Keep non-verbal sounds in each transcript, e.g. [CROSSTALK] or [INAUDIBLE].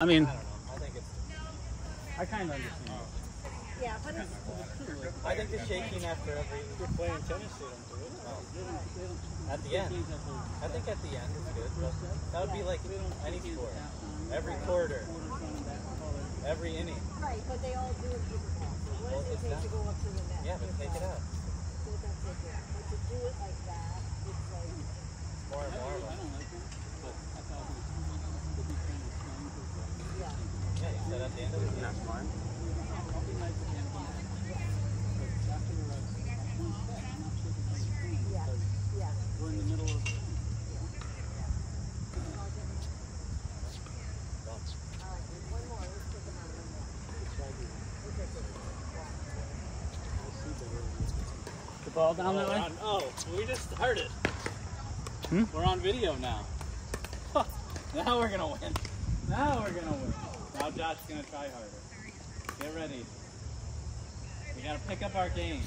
I mean, I. I think it's. I kind of understand. Yeah, but it's, I think the shaking after every. You're playing tennis, they don't do it. At the end. I think at the end is good. That would be like any sport. Every quarter. Every inning. right, but they all do it what Well, does it it's take not- to go up to the net? Yeah, but take it uh, out. So it does take it out. But to do it like that, it's like, More and more of them. yeah. Yeah, you said at the end of the game. That's. Yeah, yeah. We're in the middle of. All right, one more. Let's take them out. One more. We'll take it. The ball down Oh, that way? on- oh, we just started. Hmm? We're on video now. [LAUGHS] now we're gonna win. Now we're gonna win. Now Josh's gonna try harder. Get ready. We gotta pick up our game.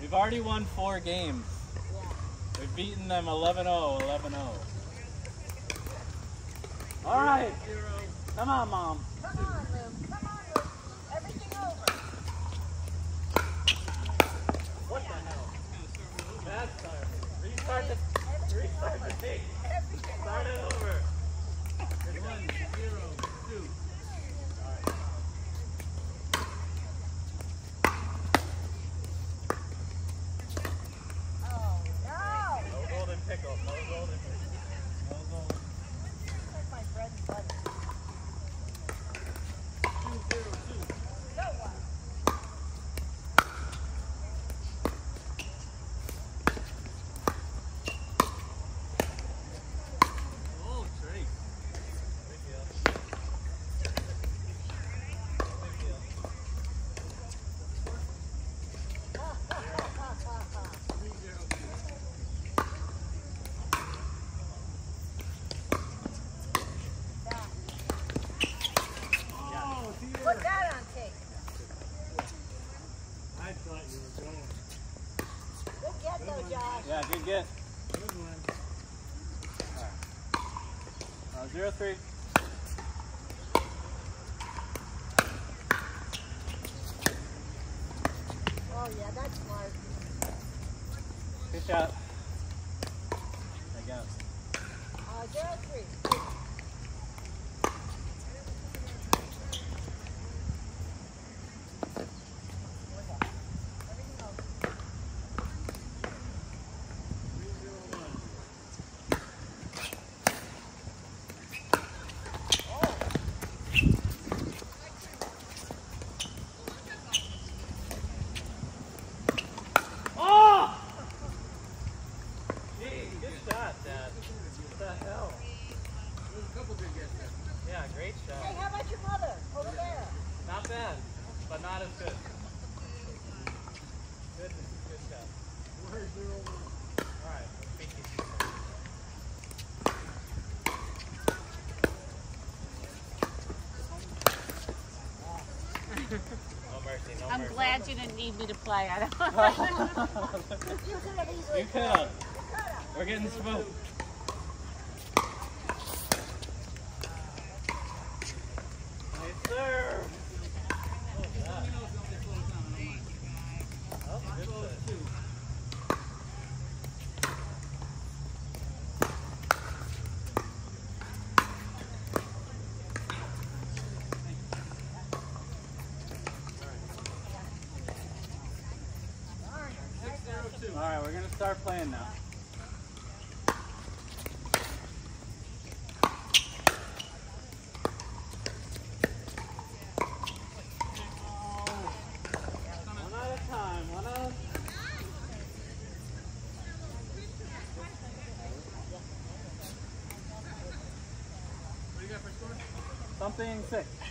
We've already won four games. We've beaten them 11-0, 11-0. All right. Come on, Mom. Come on, Lou. Come on, Lou. Everything over. What the hell? Bad start. Restart the, restart the tape. Start it over. One, zero, two. Oh, no. No golden pickle. No golden pickle. No golden. That's my bread and butter. Two, zero, two. So what? Oh, Trace. Big deal. Big deal. Put that on tape. I thought you were going. Good get though, Josh. Yeah, good get. Good one. Uh, zero three. Oh, yeah, that's smart. Good shot. I guess. Uh, zero three. Everything over. Oh! Gee, good shot, Dad. What the hell? Yeah, great Hey, shot. how about your mother over there? Not bad, but not as good. Good, good shot. All right, let's beat these people. No mercy. No I'm mercy. glad you didn't need me to play. I don't. [LAUGHS] You could have You could have. We're getting smoked. Nice serve. Oh, good set. All start playing now. Something six.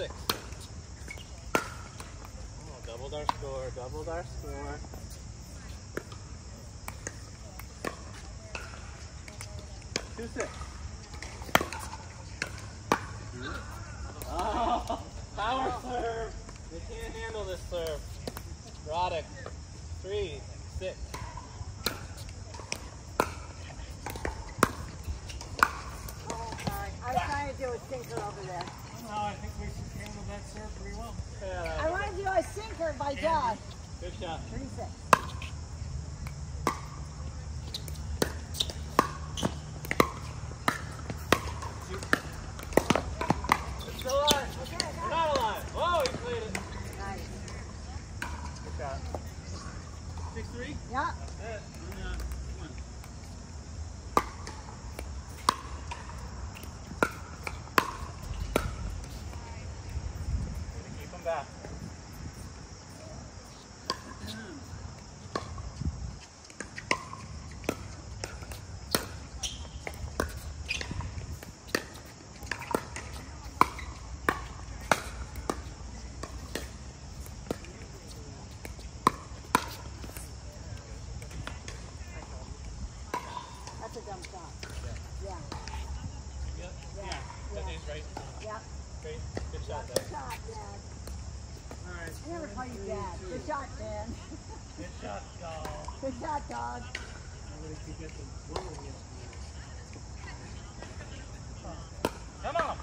six. Oh, doubled our score, doubled our score. Two six. Great. Good shot, Dad. Good shot, Dad. All right. Never Dad. Good shot, Dad. Good shot, dog. Good shot, dog. Come on.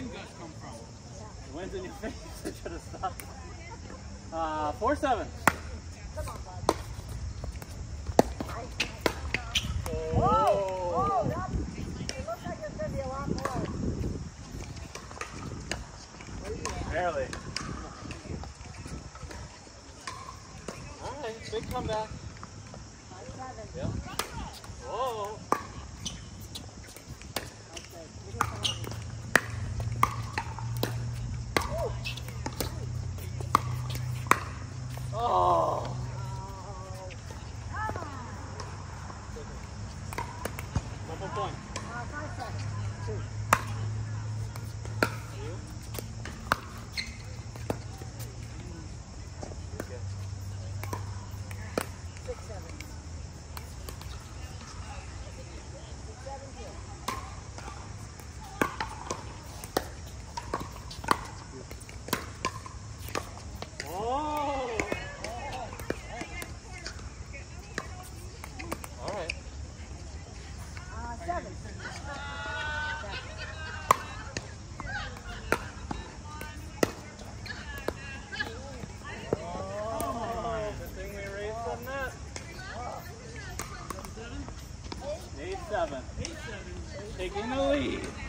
skin gush come from? Wind's in your face. Should have stopped. Uh, 4 7. Come on, bud. Barely. All right, big comeback. Yeah.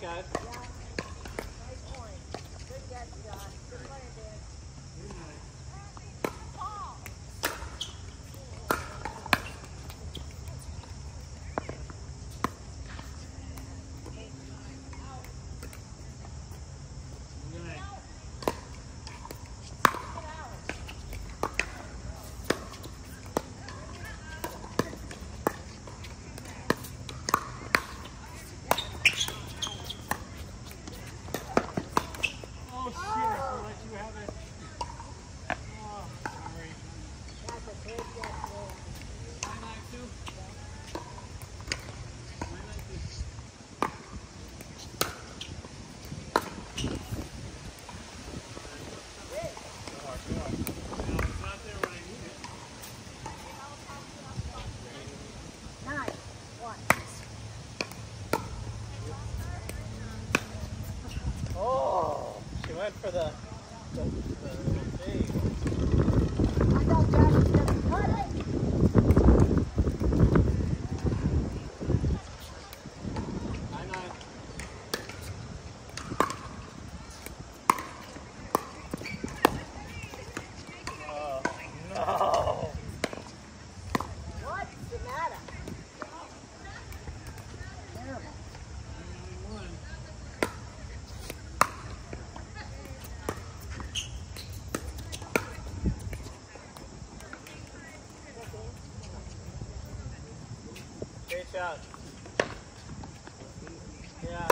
Guys. Yeah. Nice point. Good catch, Josh. Good player, Dan. Good night. Oh shit, I let you have it. Oh, sorry. That's a great catch, Dan. Nine nine two. Nine nine two. No, it's not there when I need it. Nine. One. Oh, she went for the the, the thing. I thought Josh was gonna cut it. Nine nine. Oh no! What's the matter? Terrible. Nine one. Great shot. Yeah, I